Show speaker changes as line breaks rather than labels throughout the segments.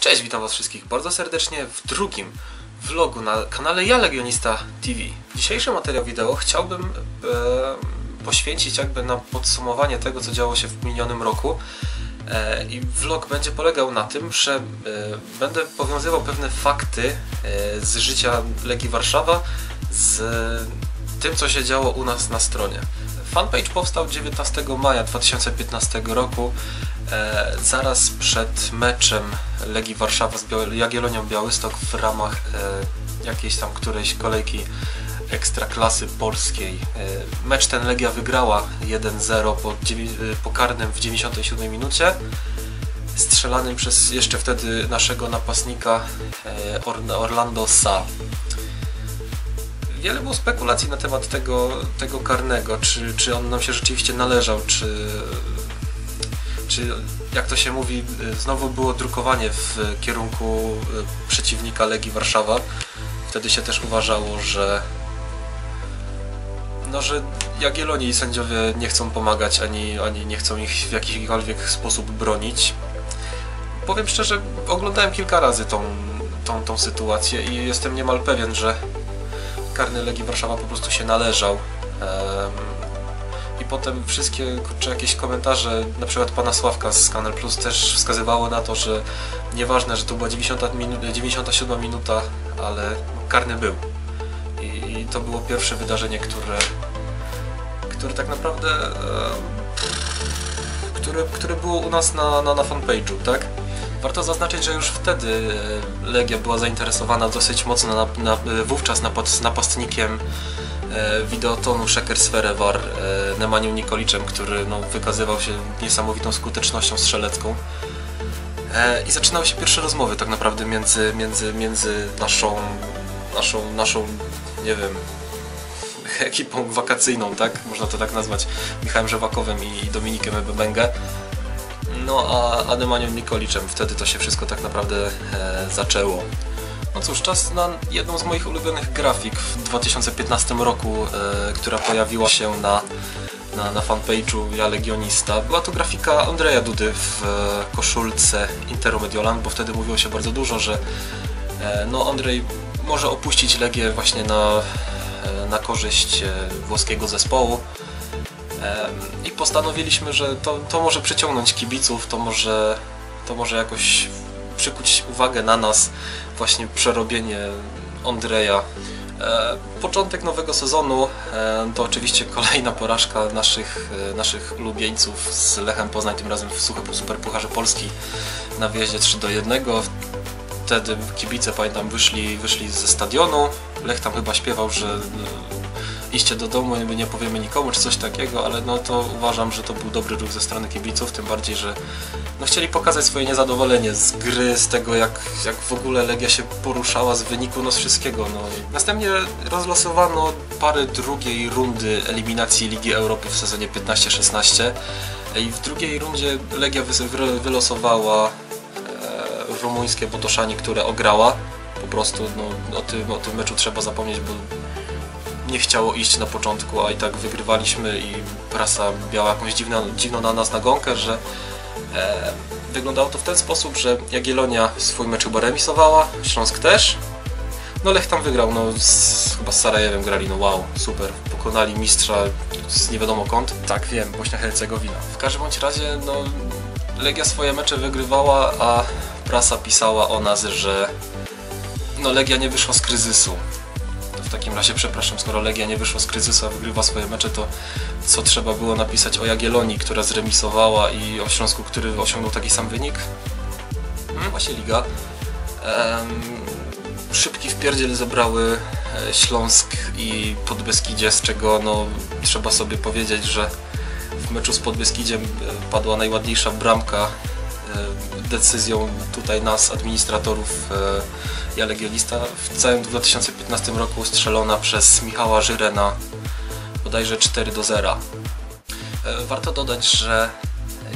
Cześć, witam was wszystkich bardzo serdecznie w drugim vlogu na kanale Ja Legionista TV. Dzisiejszy materiał wideo chciałbym e, poświęcić jakby na podsumowanie tego, co działo się w minionym roku. E, I vlog będzie polegał na tym, że e, będę powiązywał pewne fakty e, z życia Legii Warszawa z tym, co się działo u nas na stronie. Fanpage powstał 19 maja 2015 roku, zaraz przed meczem Legii Warszawa z Biały- Jagiellonią Białystok w ramach e, jakiejś tam którejś kolejki ekstraklasy polskiej. E, mecz ten Legia wygrała 1-0 po, e, po karnym w 97 minucie strzelanym przez jeszcze wtedy naszego napastnika e, Or- Orlando Sa. Wiele było spekulacji na temat tego, tego karnego, czy, czy on nam się rzeczywiście należał, czy, czy jak to się mówi, znowu było drukowanie w kierunku e, przeciwnika Legii Warszawa. Wtedy się też uważało, że no, że Jagiellonii sędziowie nie chcą pomagać, ani, ani nie chcą ich w jakikolwiek sposób bronić. Powiem szczerze, oglądałem kilka razy tą, tą, tą sytuację i jestem niemal pewien, że karny Legii Warszawa po prostu się należał. I potem wszystkie kurczę, jakieś komentarze, na przykład pana Sławka z Kanal Plus też wskazywało na to, że nieważne, że to była 90 minu 97 minuta, ale karny był. I, I to było pierwsze wydarzenie, które, które tak naprawdę em, które, które było u nas na, na, na fanpage'u, tak? Warto zaznaczyć, że już wtedy e, Legia była zainteresowana dosyć mocno na, na, wówczas napad, napastnikiem e, wideotonu Szekersferewar e, Nemanią Nikoliczem, który no, wykazywał się niesamowitą skutecznością strzelecką. E, I zaczynały się pierwsze rozmowy tak naprawdę między, między, między naszą, naszą, naszą, nie wiem, ekipą wakacyjną, tak? Można to tak nazwać, Michałem Żewakowem i Dominikiem Ebebengę. No a Ademanią Nikoliczem. Wtedy to się wszystko tak naprawdę zaczęło. No cóż, czas na jedną z moich ulubionych grafik w 2015 roku, e, która pojawiła się na, na, na fanpage'u Ja Legionista. Była to grafika Andrzeja Dudy w e, koszulce Interu Mediolan, bo wtedy mówiło się bardzo dużo, że e, no Andrzej może opuścić Legię właśnie na, e, na korzyść e, włoskiego zespołu. I postanowiliśmy, że to, to może przyciągnąć kibiców, to może, to może jakoś przykuć uwagę na nas, właśnie przerobienie Andrzeja. E, Początek nowego sezonu e, to oczywiście kolejna porażka naszych, e, naszych ulubieńców z Lechem Poznań, tym razem w Superpucharze Polski na wjeździe 3 do 1. Wtedy kibice, pamiętam, wyszli, wyszli ze stadionu. Lech tam chyba śpiewał, że iście do domu, my nie powiemy nikomu, czy coś takiego, ale no to uważam, że to był dobry ruch ze strony kibiców, tym bardziej, że no chcieli pokazać swoje niezadowolenie z gry, z tego jak, jak w ogóle Legia się poruszała, z wyniku, no z wszystkiego. No. Następnie rozlosowano pary drugiej rundy eliminacji Ligi Europy w sezonie 15-16 i w drugiej rundzie Legia wylosowała e, rumuńskie Botoszani, które ograła. Po prostu no, o, tym, o tym meczu trzeba zapomnieć, bo nie chciało iść na początku, a i tak wygrywaliśmy i prasa miała jakąś dziwną, dziwną na nas nagonkę, że e, wyglądało to w ten sposób, że Jagiellonia swój mecz chyba remisowała, Śląsk też. No Lech tam wygrał, no z, chyba z Sarajewem grali, no wow, super, pokonali mistrza z nie wiadomo kąt. Tak wiem, Bośnia-Hercegowina. W każdym bądź razie, no Legia swoje mecze wygrywała, a prasa pisała o nas, że no Legia nie wyszła z kryzysu. W takim razie przepraszam, skoro Legia nie wyszła z kryzysu, a wygrywa swoje mecze, to co trzeba było napisać o Jagiellonii, która zremisowała i o Śląsku, który osiągnął taki sam wynik? Hmm, właśnie Liga. Em, szybki wpierdziel zebrały e, Śląsk i Podbeskidzie, z czego no, trzeba sobie powiedzieć, że w meczu z Podbeskidziem e, padła najładniejsza bramka e, decyzją tutaj nas, administratorów e, Ja Legionista w całym 2015 roku strzelona przez Michała Żyrena bodajże 4 do 0. E, Warto dodać, że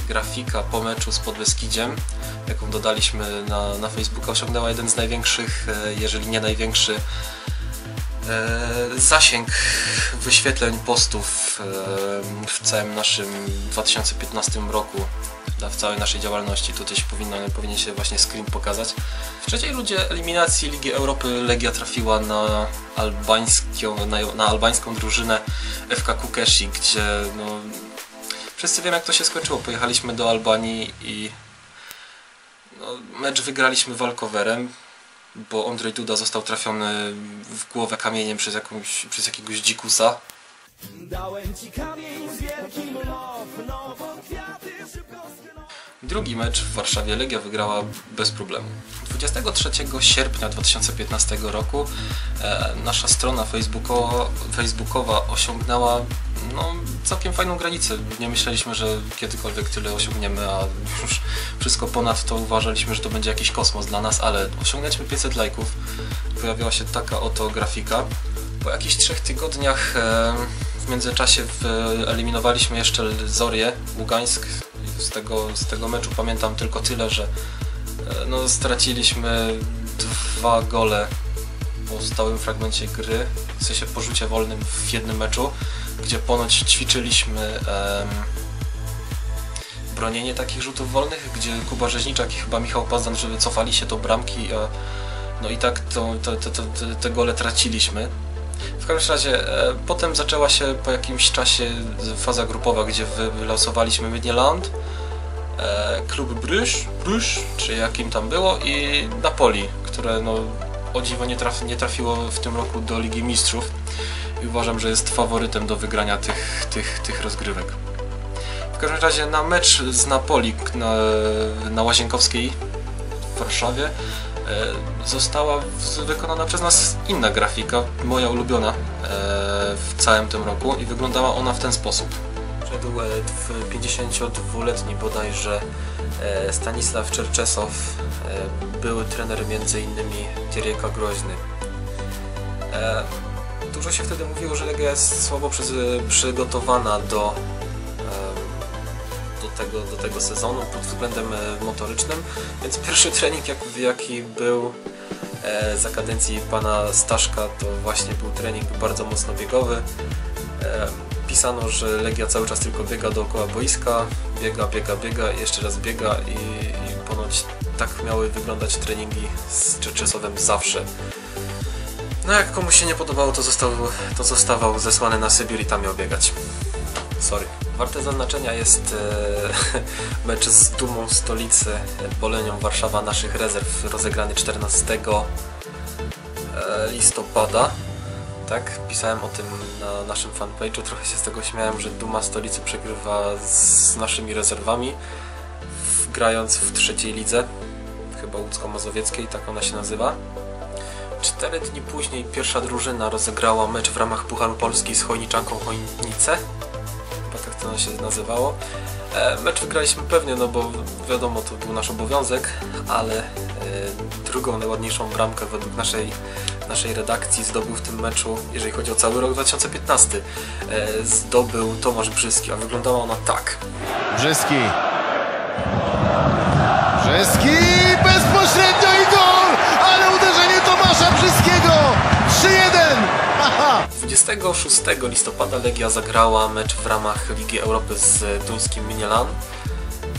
grafika po meczu z Podbeskidziem, jaką dodaliśmy na, na Facebooka, osiągnęła jeden z największych, e, jeżeli nie największy zasięg wyświetleń postów w całym naszym 2015 roku. W całej naszej działalności. Tutaj się powinno, powinien się właśnie screen pokazać. W trzeciej rundzie eliminacji Ligi Europy Legia trafiła na albańską, na, na albańską drużynę FK Kukeshi, gdzie no, wszyscy wiemy jak to się skończyło. Pojechaliśmy do Albanii i no, mecz wygraliśmy walkowerem, bo Andrzej Duda został trafiony w głowę kamieniem przez, jakąś, przez jakiegoś dzikusa.
Dałem ci kamień z wielkim love, no
Drugi mecz w Warszawie Legia wygrała bez problemu. 23 sierpnia 2015 roku e, nasza strona facebookowa, facebookowa osiągnęła no, całkiem fajną granicę. Nie myśleliśmy, że kiedykolwiek tyle osiągniemy, a już wszystko ponad to uważaliśmy, że to będzie jakiś kosmos dla nas, ale osiągnęliśmy 500 lajków. Pojawiła się taka oto grafika. Po jakichś trzech tygodniach e, w międzyczasie wyeliminowaliśmy jeszcze Zorię Ługańsk. Z tego, z tego meczu pamiętam tylko tyle, że e, no, straciliśmy dwa gole po stałym fragmencie gry, w sensie po rzucie wolnym w jednym meczu, gdzie ponoć ćwiczyliśmy em, bronienie takich rzutów wolnych, gdzie Kuba Rzeźniczak i chyba Michał Pazdan, żeby cofali się do bramki, e, no i tak to, te gole traciliśmy. W każdym razie e, potem zaczęła się po jakimś czasie faza grupowa, gdzie wy- wylosowaliśmy Midland, e, klub Bruges, Bruges, czy jakim tam było i Napoli, które no o dziwo nie, traf, nie trafiło w tym roku do Ligi Mistrzów i uważam, że jest faworytem do wygrania tych, tych, tych rozgrywek. W każdym razie na mecz z Napoli na, na Łazienkowskiej w Warszawie została w- wykonana przez nas inna grafika, moja ulubiona e, w całym tym roku i wyglądała ona w ten sposób. Szedł e, w 52-letni bodajże e, Stanisław Czerczesow, e, były trener m.in. Thierry'ego Groźny. E, Dużo się wtedy mówiło, że Legia jest słabo przy- przygotowana do, tego, do tego sezonu pod względem e, motorycznym, więc pierwszy trening jak, jaki był e, za kadencji pana Staszka to właśnie był trening bardzo mocno biegowy. E, Pisano, że Legia cały czas tylko biega dookoła boiska, biega, biega, biega jeszcze raz biega i, i ponoć tak miały wyglądać treningi z Czerczesowem zawsze. No jak komuś się nie podobało, to, został, to zostawał zesłany na Sybir i tam miał biegać. Sorry. Warte zaznaczenia jest e, mecz z Dumą stolicy Bolenią Warszawa naszych rezerw rozegrany 14 e, listopada. Tak, pisałem o tym na naszym fanpage'u. Trochę się z tego śmiałem, że Duma stolicy przegrywa z naszymi rezerwami, grając w trzeciej lidze, chyba łódzko-mazowieckiej, tak ona się nazywa. Cztery dni później pierwsza drużyna rozegrała mecz w ramach Pucharu Polski z Chojniczanką Chojnice. To się nazywało. E, mecz wygraliśmy pewnie, no bo wiadomo, to był nasz obowiązek, ale e, drugą najładniejszą bramkę według naszej, naszej redakcji zdobył w tym meczu, jeżeli chodzi o cały rok 2015, e, zdobył Tomasz Brzyski, a wyglądała ona tak.
Brzeski. Brzeski
26 listopada Legia zagrała mecz w ramach Ligi Europy z duńskim Minielan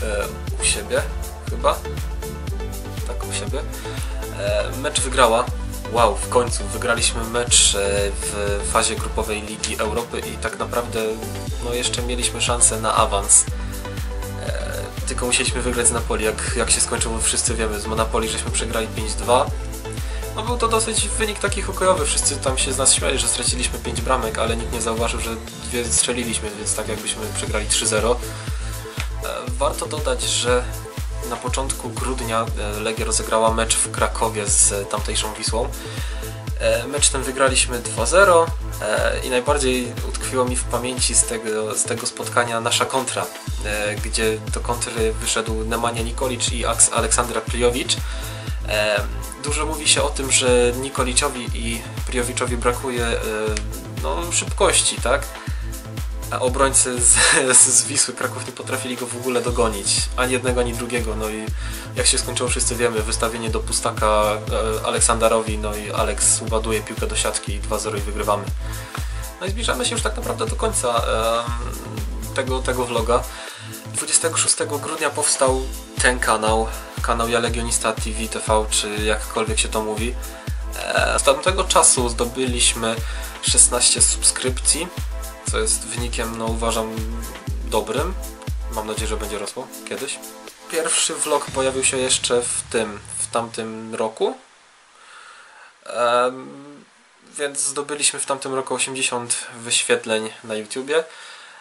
e, u siebie chyba? Tak u siebie. E, mecz wygrała. Wow, w końcu wygraliśmy mecz e, w fazie grupowej Ligi Europy i tak naprawdę no jeszcze mieliśmy szansę na awans. Tylko musieliśmy wygrać z Napoli. Jak, jak się skończyło wszyscy wiemy. Z Monapoli żeśmy przegrali 5-2 no był to dosyć wynik taki hokejowy, wszyscy tam się z nas śmiali, że straciliśmy 5 bramek, ale nikt nie zauważył, że dwie strzeliliśmy, więc tak jakbyśmy przegrali 3-0. E, Warto dodać, że na początku grudnia e, Legia rozegrała mecz w Krakowie z tamtejszą Wisłą. E, Mecz ten wygraliśmy 2-0 e, i najbardziej utkwiło mi w pamięci z tego, z tego spotkania nasza kontra, e, gdzie do kontry wyszedł Nemanja Nikolic i Aleksandra Prijowicz. Dużo mówi się o tym, że Nikoliczowi i Prijowiczowi brakuje e, no, szybkości, tak? A obrońcy z, z Wisły Kraków nie potrafili go w ogóle dogonić. Ani jednego, ani drugiego. No i jak się skończyło, wszyscy wiemy. Wystawienie do pustaka e, Aleksandarowi, no i Aleks ładuje piłkę do siatki i 2-0 i wygrywamy. No i zbliżamy się już tak naprawdę do końca tego, tego vloga. 26 grudnia powstał ten kanał, kanał Ja Legionista TV, TV, czy jakkolwiek się to mówi. E, Z tamtego czasu zdobyliśmy 16 subskrypcji, co jest wynikiem, no uważam, dobrym. Mam nadzieję, że będzie rosło kiedyś. Pierwszy vlog pojawił się jeszcze w tym, w tamtym roku. Em, więc zdobyliśmy w tamtym roku 80 wyświetleń na YouTubie.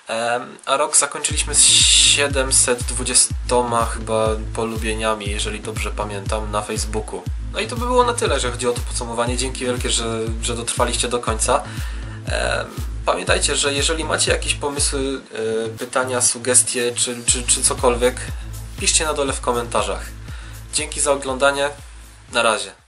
Em, A rok zakończyliśmy z 720 chyba polubieniami, jeżeli dobrze pamiętam, na Facebooku. No i to by było na tyle, że chodzi o to podsumowanie. Dzięki wielkie, że, że dotrwaliście do końca. Pamiętajcie, że jeżeli macie jakieś pomysły, e, pytania, sugestie czy, czy, czy cokolwiek, piszcie na dole w komentarzach. Dzięki za oglądanie. Na razie.